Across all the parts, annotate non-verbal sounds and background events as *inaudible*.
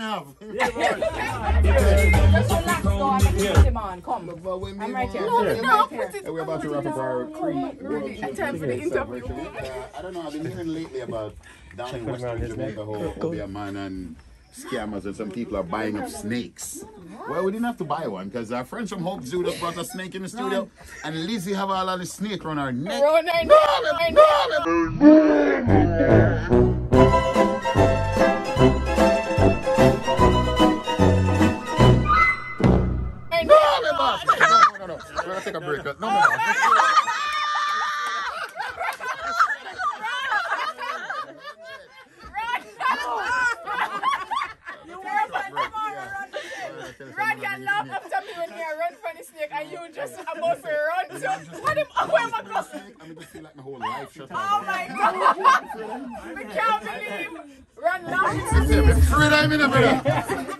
off. Just relax, go on, put him on. Come. Me I'm right want- here. Yeah. I'm right here. And we're about to wrap up our Creed World Time for the interview. Uh, I don't know, I've been *laughs* hearing lately about down in Western Jamaica how how be a man and scammers and some people are buying up snakes. Well, we didn't have to buy one because our friends from Hope Zoo just brought a snake in the studio and Lizzie have all of the snake around her neck. Run our neck, gonna take a break. No, no, no. Run your love after me when a run for the snake and you just about to run. So what am I going? I mean, just feel like my whole life shut Oh my god! *laughs* We can't believe. Run now. Free time in a minute. *laughs*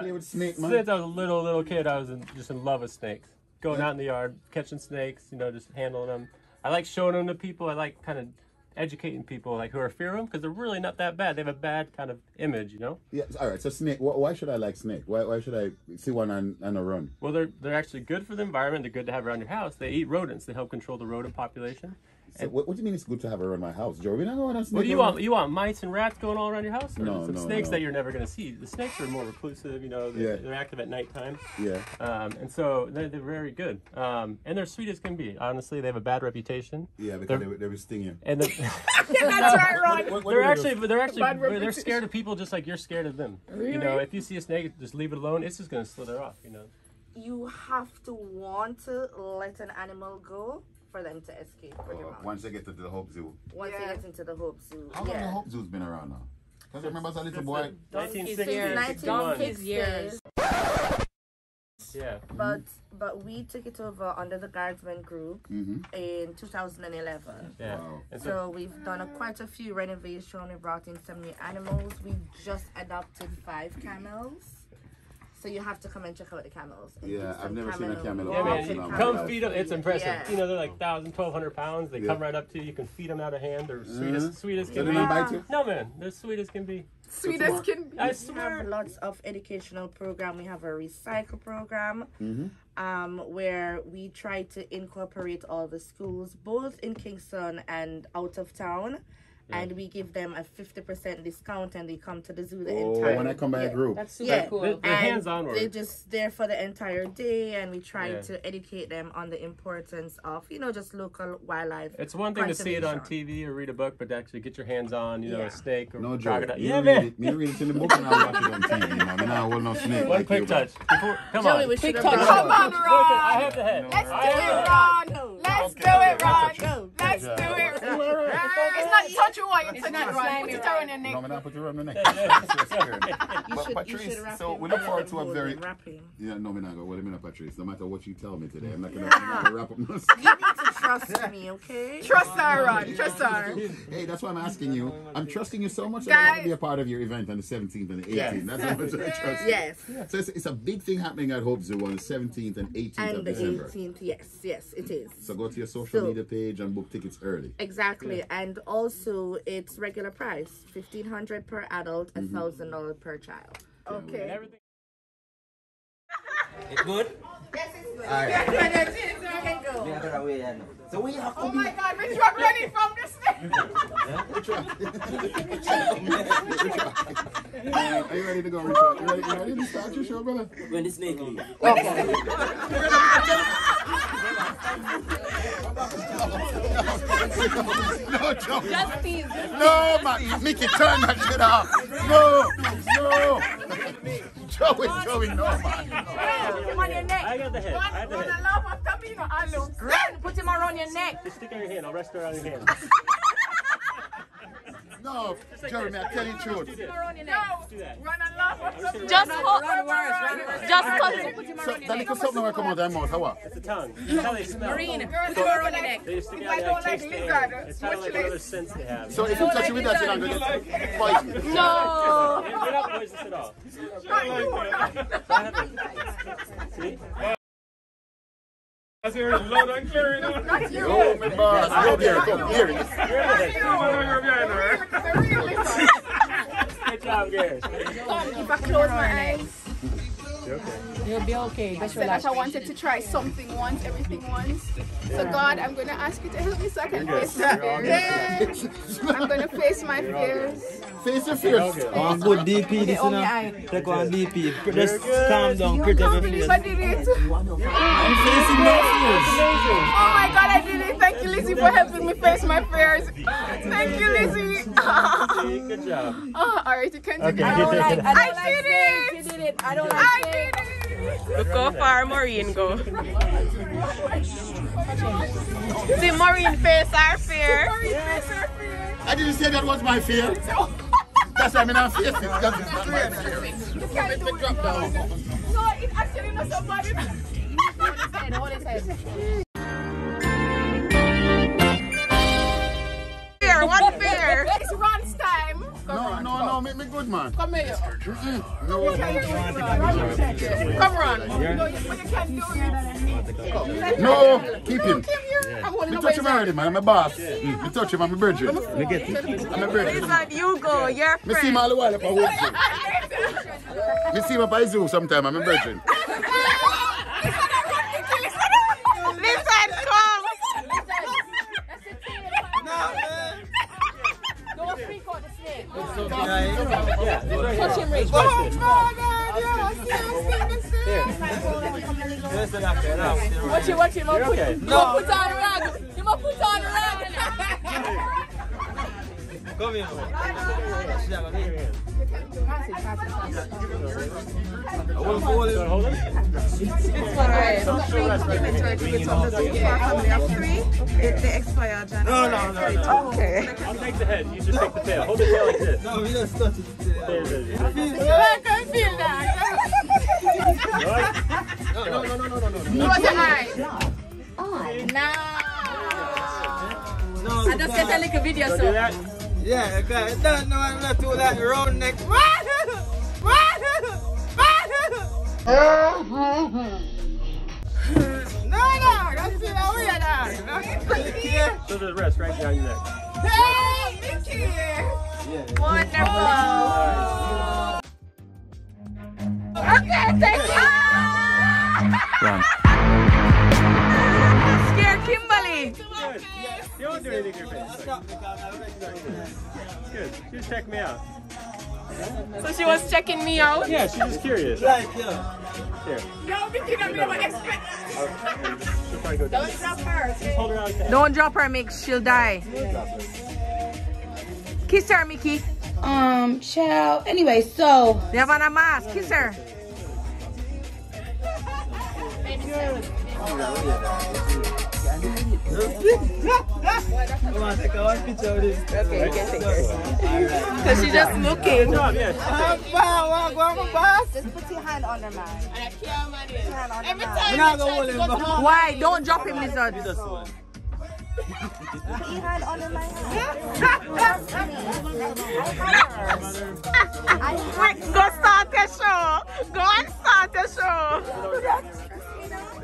Play with snake, man. Since I was a little little kid, I was in, just in love with snakes. Going out in the yard, catching snakes, you know, just handling them. I like showing them to people. I like kind of educating people like who are fear of them because they're really not that bad. They have a bad kind of image, you know. Yeah, all right. So snake. Why, why should I like snake? Why, why should I see one on, on a run? Well, they're they're actually good for the environment. They're good to have around your house. They eat rodents. They help control the rodent population. So what, what do you mean it's good to have around my house, Joe? We don't want a snake. What do you around- want? You want mice and rats going all around your house, or No, some no, snakes no. that you're never going to see? The snakes are more reclusive. You know, they're, Yeah. they're active at nighttime. Yeah. Um, and so they're, they're very good. Um, and they're sweet as can be. Honestly, they have a bad reputation. Yeah, because They're- they, were- they were stinging. And they're, *laughs* *laughs* That's right, Ron. What- what they're do we do? actually, they're actually, they're scared of people just like you're scared of them. Really? You know, if you see a snake, just leave it alone. It's just gonna slither off. You know. you have to want to let an animal go for them to escape pretty Uh, much. once they get to the Hope Zoo. Once Yeah. they get into the Hope Zoo. How long yeah. the Hope Zoo's been around now? Because I remember as a little boy. 1960, Since 61. 1960s, Yeah. but but we took it over under the Guardsman Group Mm-hmm. in 2011. Yeah. Wow. So, So we've done a, quite a few renovations. We brought in some new animals. We just adopted five camels. So you have to come and check out the camels. and Yeah, I've some never seen a camel yeah, man, you come life. feed them. It's impressive. Yeah. You know, they're like 1,000, 1,200 pounds. They Yeah. come right up to you. You can feed them out of hand. They're sweet as, Mhm. sweet as can they be. bite you? No, man. They're sweet as can be. Sweet as can be. I We have lots of educational program. We have a recycle program Mm-hmm. um, where we try to incorporate all the schools, both in Kingston and out of town. And we give them a 50% discount and they come to the zoo the Oh, entire when I come by a group. That's super Yeah. cool. They're, they're hands-on work. They're just there for the entire day, and we try Yeah. to educate them on the importance of, you know, just local wildlife. It's one thing to see it on. TV or read a book, but to actually get your hands on, you know, Yeah. a snake or No joke. crocodile. Me Yeah, read man. it. Me read it in the book and I watch it on TV. You know, me not hold no *laughs* snake. One like quick you, touch. Before, come Joey, on. Quick touch. Come brought- on, Look, Ron. I have the head. Let's do it, Ron. Let's do it, okay. Ron. It's not touch *laughs* you, it's not Ron. Put it around your neck. No, me not put you around the neck. Yeah. That's so. You But should, you Patrice, should wrap so we look forward to a very him, wrap him. yeah no me not go. What do you mean, Patrice? No matter what you tell me today, I'm not gonna, I'm not gonna wrap up no You need to trust me, okay? *laughs* Trust her, Ron. Trust her. Hey, that's why I'm asking you. I'm trusting you so much that I want to be a part of your event on the 17th and the 18th. That's how much I trust you. Yes. So it's, it's a big thing happening at Hope Zoo on the 17th and 18th of And the December. 18th, yes, yes, it is. So go to your social So- media page and book tickets early. Exactly, and also it's regular price, fifteen hundred per adult, a Mm-hmm. thousand dollar per child. Okay. Everything. It's good? You can go. We are gonna wait So we have to Oh be my God, which one running from the *laughs* snake? Are you ready to go, Richard? You ready, you ready to start your show, brother? when the snake leave. No, Joey. No, man. Mickii, turn that shit off. No, no. Joey, Joey, no, man. Put him on your neck. I got the head. I Run, have the run head. a love after me, no, I look. Run, put him around your neck. Just stick it on your hand. I'll rest it around your hand. *laughs* No, Joey, man, tell you the truth. Do this. Around your neck. Do that. Run a love after. Just hold. Just cut. So, that little something will come out of that mouth, how what? It's the tongue. *laughs* That's how they smell. Girl, put him around your neck. They just stick it If out don't there like taste the. It's kind of like watch another sense they have. So if you touch it with that, *laughs* you're not going to get poison. No. We're not poisonous at all. See? That's here loud and clear, you know. That's you. Oh, my boss. Go here, go here. You're the head. You're behind her. The real lizard. Good job, Gary. If I close my eyes, You'll be okay. I said that I wanted to try something once, everything once. So God, I'm gonna ask you to help me so I can face good. my fears. I'm gonna face my fears. Face your fears. One good DP this Only you know. Take one DP. Just calm down, I protect can't your believe face. I did it. I'm facing no fears. For helping me face my fears. Thank you, Lizzie. *laughs* Good job. *laughs* Oh, all right, you can do Okay. it. I don't like. I I don't like did snakes. it. You did it. I don't like I snakes. did it. Look how far Maureen go. See Maureen face our fear. I didn't say that was my fear. That's why I'm not face it. *laughs* That's my fear. You can't do it. No, it actually not so bad. Fear, make me good, man. Come here. No, Come on. No, you, but can't do it. no, keep him. Come here. I'm holding Me up touch him already, man. I'm a boss. Mm. Me touch him, I'm a virgin. Me get it. I'm a virgin. Listen, you go. You're Me see him friend. all the while up a wood. *laughs* Me see him up a zoo sometime, I'm a virgin. Watch him, watch him. I'll You're put, okay. no. put on rag. You must put on rag. Come here. I won't fall You in. wanna hold him? Alright. She'll rest right here. They expire, John. No, no, no. Okay. I'll take the head. You just take the tail. Hold the tail like this. No, we just touch it. I can feel that. No, no, no, no, no, no, no. Close your eyes. No, I just get a little video, do so. Yeah. No, no, I'm not too that round neck. No, no, that's still a weird one. So the rest right behind your neck. Hey, Mickii. Wonderful. Thank you. Scare Kimberly. Good. You don't do anything to your face. It's good. She just checked me out. So she was checking me out. Yeah, she's just curious. Yeah. Here. No, don't be able to expect. She'll probably go down. Just hold her out. Don't drop her, Mick. She'll die. Kiss her, Mickii. Um, ciao. Anyway, so. You have on a mask. Kiss her. Come on, take a one picture of this. Okay, you can take her. Because she's just looking. Good job, yeah. Just put your hand on her man. Put your hand on her Every time I'm not gonna hold him. Why? Don't drop him, lizard. This one. Put your hand on her man. *laughs* Go start your show. Go and start your show. *laughs*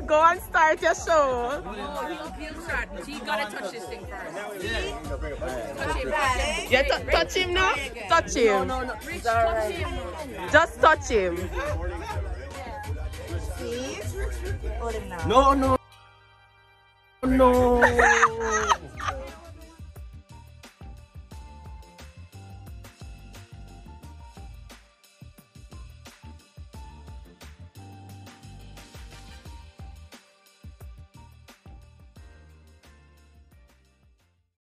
Go and start your show. he will start. He gotta touch this thing first. Yeah, t- touch him now. Touch him. No, no, Rich, touch him. Just touch him. Hold him now. No, no. No.